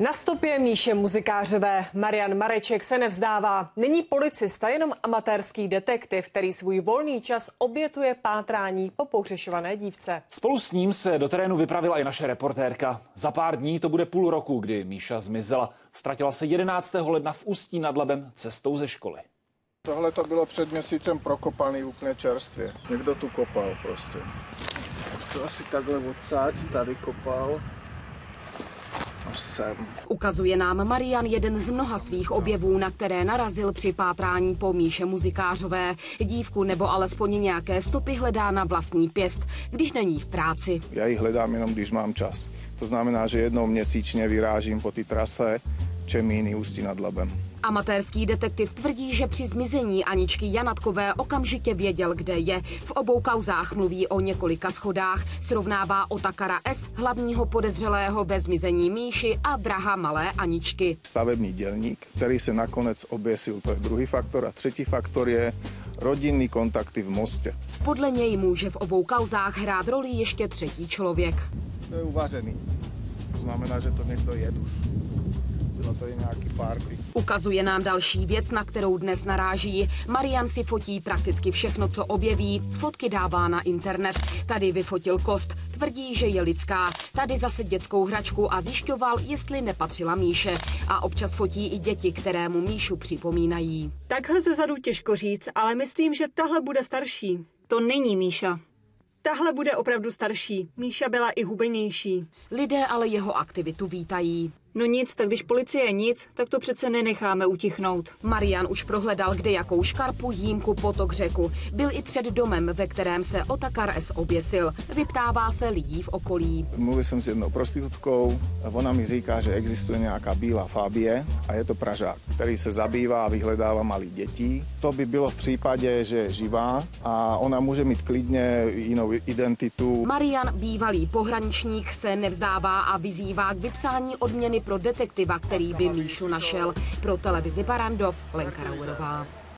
Na stopě Míše Muzikářové Marian Mareček se nevzdává. Není policista, jenom amatérský detektiv, který svůj volný čas obětuje pátrání po pohřešované dívce. Spolu s ním se do terénu vypravila i naše reportérka. Za pár dní to bude půl roku, kdy Míša zmizela. Ztratila se 11. ledna v Ústí nad Labem cestou ze školy. Tohle to bylo před měsícem prokopaný úplně čerstvě. Někdo tu kopal prostě. To asi takhle odsaď, tady kopal. Až sem. Ukazuje nám Marian jeden z mnoha svých objevů, na které narazil při pátrání po Míše Muzikářové. Dívku nebo alespoň nějaké stopy hledá na vlastní pěst, když není v práci. Já ji hledám jenom, když mám čas. To znamená, že jednou měsíčně vyrážím po té trase Čemíny Ústí nad Labem. Amatérský detektiv tvrdí, že při zmizení Aničky Janatkové okamžitě věděl, kde je. V obou kauzách mluví o několika schodách, srovnává Otakara S., hlavního podezřelého ve zmizení Míši a vraha malé Aničky. Stavební dělník, který se nakonec oběsil, to je druhý faktor. A třetí faktor je rodinný kontakty v Mostě. Podle něj může v obou kauzách hrát roli ještě třetí člověk. To je uvařený. To znamená, že to někdo jed už. Bylo i nějaký party. Ukazuje nám další věc, na kterou dnes naráží. Marian si fotí prakticky všechno, co objeví. Fotky dává na internet. Tady vyfotil kost. Tvrdí, že je lidská. Tady zase dětskou hračku a zjišťoval, jestli nepatřila Míše. A občas fotí i děti, které mu Míšu připomínají. Takhle ze zadu těžko říct, ale myslím, že tahle bude starší. To není Míša. Tahle bude opravdu starší. Míša byla i hubenější. Lidé ale jeho aktivitu vítají. No nic, tak když policie nic, tak to přece nenecháme utichnout. Marian už prohledal kde jakou škarpu, jímku, potok, řeku. Byl i před domem, ve kterém se Otakar S. oběsil. Vyptává se lidí v okolí. Mluvil jsem s jednou prostitutkou a ona mi říká, že existuje nějaká bílá fábie a je to Pražák, který se zabývá a vyhledává malí dětí. To by bylo v případě, že je živá a ona může mít klidně jinou identitu. Marian, bývalý pohraničník, se nevzdává a vyzývá k vypsání odměny pro detektiva, který by Míšu našel. Pro televizi Barandov Lenka Rauerová.